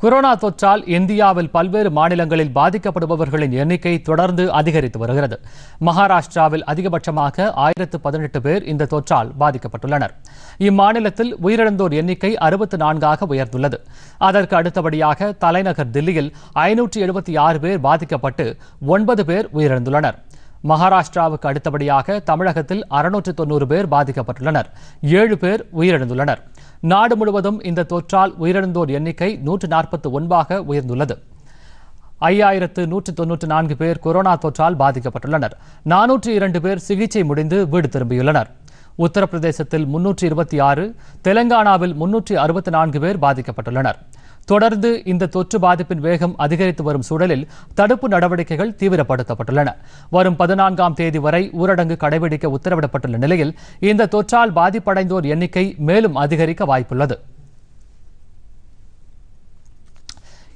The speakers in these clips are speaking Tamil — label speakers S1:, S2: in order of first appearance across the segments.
S1: கொரோனா தொற்றால் இந்தியாவில் பல்வேறு மாநிலங்களில் பாதிக்கப்படுபவர்களின் எண்ணிக்கை தொடர்ந்து அதிகரித்து வருகிறது. மகாராஷ்டிராவில் அதிகபட்சமாக ஆயிரத்து பதினெட்டு பேர் இந்த தொற்றால் பாதிக்கப்பட்டுள்ளனர். இம்மாநிலத்தில் உயிரிழந்தோர் எண்ணிக்கை அறுபத்து நான்காக உயர்ந்துள்ளது. அதற்கு அடுத்தபடியாக தலைநகர் தில்லியில் ஐநூற்றி எழுபத்தி ஆறு பேர் பாதிக்கப்பட்டு ஒன்பது பேர் உயிரிழந்துள்ளனர். மகாராஷ்டிராவுக்கு அடுத்தபடியாக தமிழகத்தில் அறுநூற்று தொண்ணூறு பேர் பாதிக்கப்பட்டுள்ளனர். ஏழு பேர் உயிரிழந்துள்ளனர். நாடு முழுவதும் இந்த தொற்றால் உயிரிழந்தோர் எண்ணிக்கை நூற்று நாற்பத்தி ஒன்பாக உயர்ந்துள்ளது. ஐயாயிரத்து நூற்று தொன்னூற்று நான்கு பேர் கொரோனா தொற்றால் பாதிக்கப்பட்டுள்ளனர். நானூற்று இரண்டு பேர் சிகிச்சை முடிந்து வீடு திரும்பியுள்ளனர். உத்தரப்பிரதேசத்தில் முன்னூற்றி இருபத்தி ஆறு தெலங்கானாவில் முன்னூற்றி அறுபத்தி நான்கு பேர் பாதிக்கப்பட்டுள்ளனர். தொடர்ந்து இந்த தொற்று பாதிப்பின் வேகம் அதிகரித்து வரும் சூழலில் தடுப்பு நடவடிக்கைகள் தீவிரப்படுத்தப்பட்டுள்ளன. வரும் பதினான்காம் தேதி வரை ஊரடங்கு கடைபிடிக்க உத்தரவிடப்பட்டுள்ள நிலையில் இந்த தொற்றால் பாதிப்படைந்தோர் எண்ணிக்கை மேலும் அதிகரிக்க வாய்ப்புள்ளது.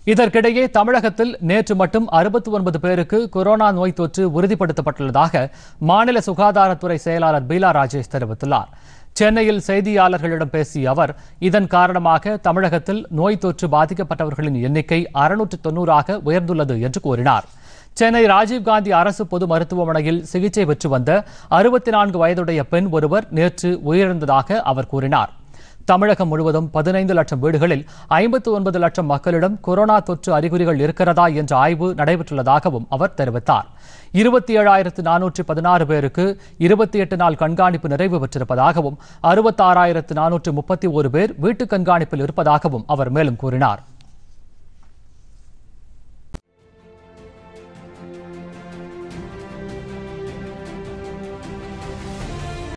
S1: இதற்கிடையே தமிழகத்தில் நேற்று மட்டும் அறுபத்தி ஒன்பது பேருக்கு கொரோனா நோய் தொற்று உறுதிப்படுத்தப்பட்டுள்ளதாக மாநில சுகாதாரத்துறை செயலாளர் பீலா ராஜேஷ் தெரிவித்துள்ளார். சென்னையில் செய்தியாளர்களிடம் பேசிய அவர் இதன் காரணமாக தமிழகத்தில் நோய் தொற்று பாதிக்கப்பட்டவர்களின் எண்ணிக்கை அறுநூற்று தொன்னூறாக உயர்ந்துள்ளது என்று கூறினார். சென்னை ராஜீவ்காந்தி அரசு பொது மருத்துவமனையில் சிகிச்சை பெற்று வந்த அறுபத்தி நான்கு வயதுடைய பெண் ஒருவர் நேற்று உயிரிழந்ததாக அவர் கூறினார். தமிழகம் முழுவதும் பதினைந்து லட்சம் வீடுகளில் ஐம்பத்து ஒன்பது லட்சம் மக்களிடம் கொரோனா தொற்று அறிகுறிகள் இருக்கிறதா என்ற ஆய்வு நடைபெற்றுள்ளதாகவும் அவர் தெரிவித்தார். இருபத்தி ஏழாயிரத்து நானூற்று பதினாறு பேருக்கு இருபத்தி எட்டு நாள் கண்காணிப்பு நிறைவு பெற்றிருப்பதாகவும் அறுபத்தாறாயிரத்து நானூற்று முப்பத்தி ஒரு பேர் வீட்டு கண்காணிப்பில் இருப்பதாகவும் அவர் மேலும் கூறினார்.